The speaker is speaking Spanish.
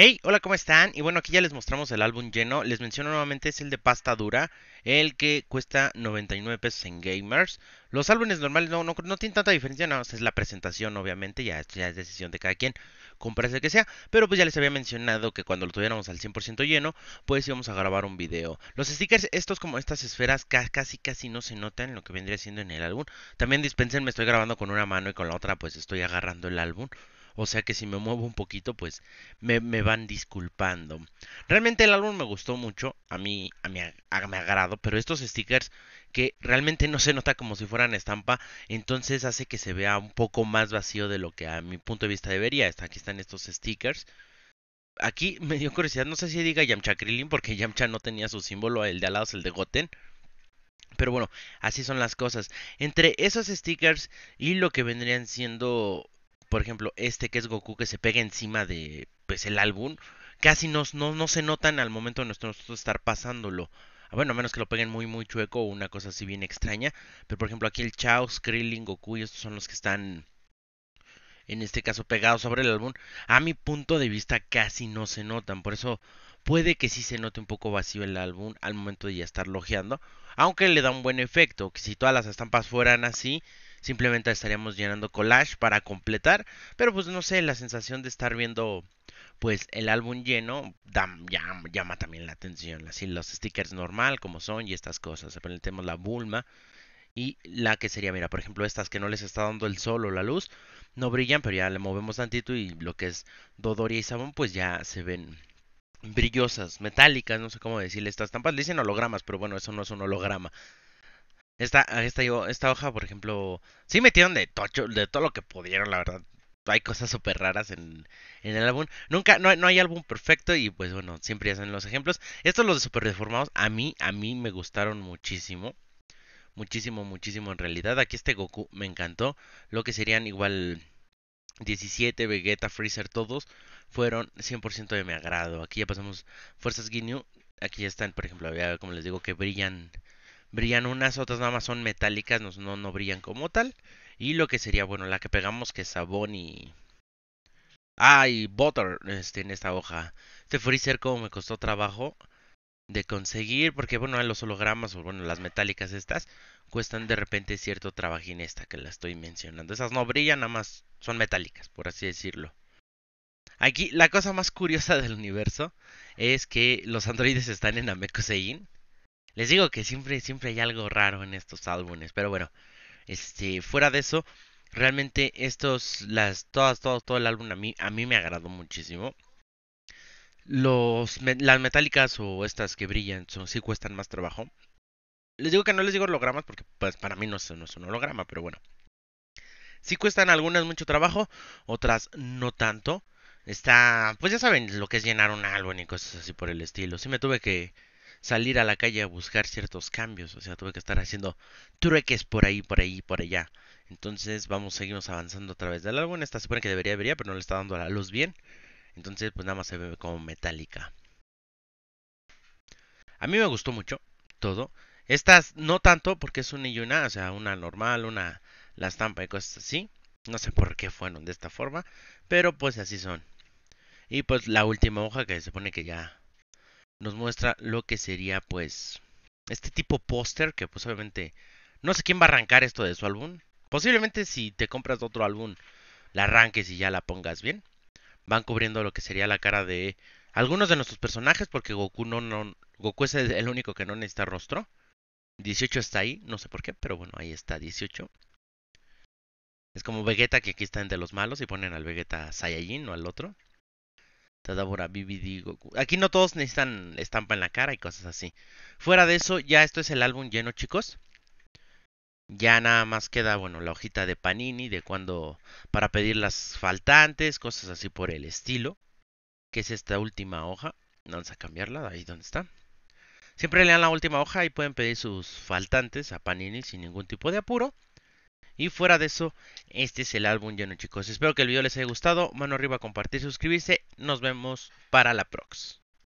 Hey, hola, ¿cómo están? Y bueno, aquí ya les mostramos el álbum lleno. Les menciono nuevamente, es el de pasta dura, el que cuesta 99 pesos en Gamers. Los álbumes normales no, no, no tienen tanta diferencia, no, es la presentación, obviamente, ya, ya es decisión de cada quien comprarse el que sea. Pero pues ya les había mencionado que cuando lo tuviéramos al 100% lleno, pues íbamos a grabar un video. Los stickers, estos como estas esferas, casi casi no se notan lo que vendría siendo en el álbum. También dispensen, me estoy grabando con una mano y con la otra pues estoy agarrando el álbum. O sea que si me muevo un poquito, pues me, van disculpando. Realmente el álbum me gustó mucho, a mí, a mí me agrado, pero estos stickers que realmente no se nota como si fueran estampa, entonces hace que se vea un poco más vacío de lo que a mi punto de vista debería. Aquí están estos stickers. Aquí me dio curiosidad, no sé si diga Yamcha Krillin, porque Yamcha no tenía su símbolo, el de al lado es el de Goten. Pero bueno, así son las cosas. Entre esos stickers y lo que vendrían siendo por ejemplo, este que es Goku que se pega encima de pues el álbum, casi no, no, se notan al momento de nosotros estar pasándolo. Ah, bueno, a menos que lo peguen muy muy chueco o una cosa así bien extraña. Pero por ejemplo aquí el Chao, Krillin, Goku y estos son los que están en este caso pegados sobre el álbum. A mi punto de vista casi no se notan. Por eso puede que sí se note un poco vacío el álbum al momento de ya estar logeando. Aunque le da un buen efecto. Que si todas las estampas fueran así, simplemente estaríamos llenando collage para completar, pero pues no sé, la sensación de estar viendo pues el álbum lleno llama, también la atención, así los stickers normal como son y estas cosas, tenemos la Bulma y la que sería, mira, por ejemplo, estas que no les está dando el sol o la luz, no brillan, pero ya le movemos tantito y lo que es Dodoria y Sabón pues ya se ven brillosas, metálicas, no sé cómo decirle estas estampas, le dicen hologramas, pero bueno, eso no es un holograma. Esta, esta, esta hoja, por ejemplo, sí metieron de, tocho, de todo lo que pudieron, la verdad. Hay cosas súper raras en, el álbum. Nunca, no, no, hay álbum perfecto y pues bueno, siempre hacen los ejemplos. Estos los de super deformados, a mí, a mí me gustaron muchísimo. Muchísimo, muchísimo en realidad. Aquí este Goku me encantó. Lo que serían igual 17, Vegeta, Freezer, todos fueron 100% de mi agrado. Aquí ya pasamos Fuerzas Ginyu. Aquí ya están, por ejemplo, como les digo, que brillan brillan unas, otras nada más son metálicas, no, no, brillan como tal. Y lo que sería, bueno, la que pegamos que es sabón y... Ah, y butter este, en esta hoja. Este freezer como me costó trabajo de conseguir, porque bueno, los hologramas o bueno, las metálicas estas cuestan de repente cierto trabajín esta que la estoy mencionando. Esas no brillan, nada más son metálicas, por así decirlo. Aquí la cosa más curiosa del universo es que los androides están en Amekosein les digo que siempre, siempre hay algo raro en estos álbumes, pero bueno, este, fuera de eso, realmente estos, las, todas, todo, todo el álbum a mí, a mí me agradó muchísimo. Los, las metálicas o estas que brillan son, sí cuestan más trabajo. Les digo que no les digo hologramas porque pues para mí no es, no es un holograma, pero bueno. Sí cuestan algunas mucho trabajo, otras no tanto. Está, pues ya saben lo que es llenar un álbum y cosas así por el estilo. Sí me tuve que, salir a la calle a buscar ciertos cambios, o sea, tuve que estar haciendo trueques por ahí, por ahí, por allá. Entonces, vamos, seguimos avanzando a través del álbum. Esta se supone que debería, debería, pero no le está dando la luz bien. Entonces, pues nada más se ve como metálica. A mí me gustó mucho todo. Estas no tanto porque es una y una, o sea, una normal, una la estampa y cosas así. No sé por qué fueron de esta forma, pero pues así son. Y pues la última hoja que se supone que ya nos muestra lo que sería pues este tipo póster que pues obviamente no sé quién va a arrancar esto de su álbum. Posiblemente si te compras otro álbum la arranques y ya la pongas bien. Van cubriendo lo que sería la cara de algunos de nuestros personajes porque Goku no, no Goku es el único que no necesita rostro. 18 está ahí, no sé por qué, pero bueno, ahí está 18. Es como Vegeta que aquí está entre los malos y ponen al Vegeta Saiyajin o al otro. Aquí no todos necesitan estampa en la cara y cosas así. Fuera de eso, ya esto es el álbum lleno, chicos. Ya nada más queda, bueno, la hojita de Panini de cuando para pedir las faltantes, cosas así por el estilo. Que es esta última hoja. Vamos a cambiarla, ahí donde está. Siempre lean la última hoja y pueden pedir sus faltantes a Panini sin ningún tipo de apuro. Y fuera de eso, este es el álbum lleno chicos. Espero que el video les haya gustado. Mano arriba, compartir, suscribirse. Nos vemos para la próxima.